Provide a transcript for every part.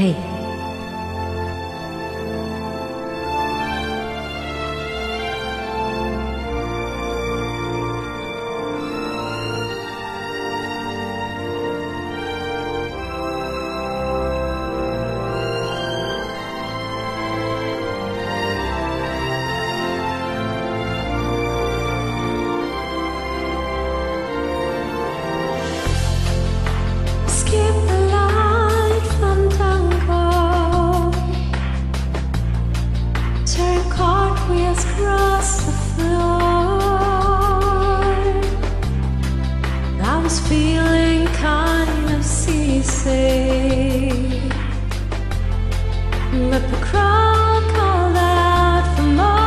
Hey. Kind of seasick, but the crowd called out for more.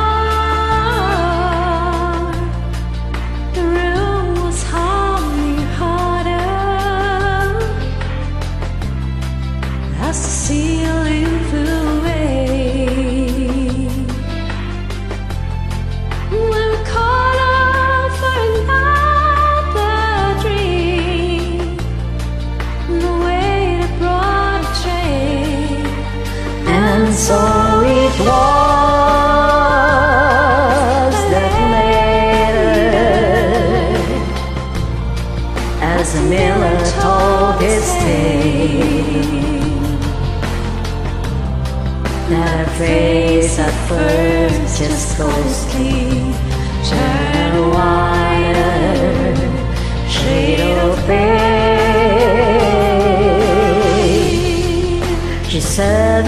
The room was humming harder as the ceiling it was that later, as the miller told his tale, that her face at first just ghostly turned whiter, shade of pale. She said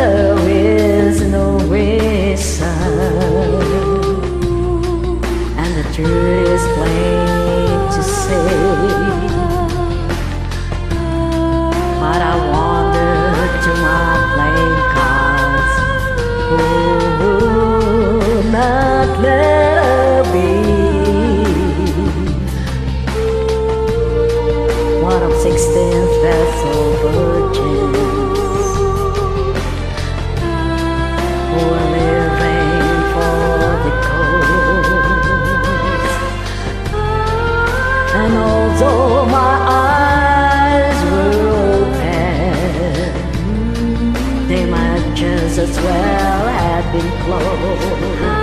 One of sixteen virgins who were living for the. And although my eyes were open, they might just as well have been closed.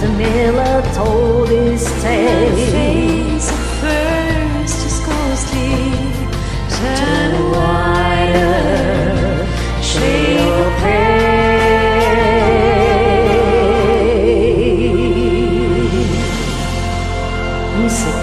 The miller told his tale, face at first is ghostly, turn turn wider, shade of pale. Music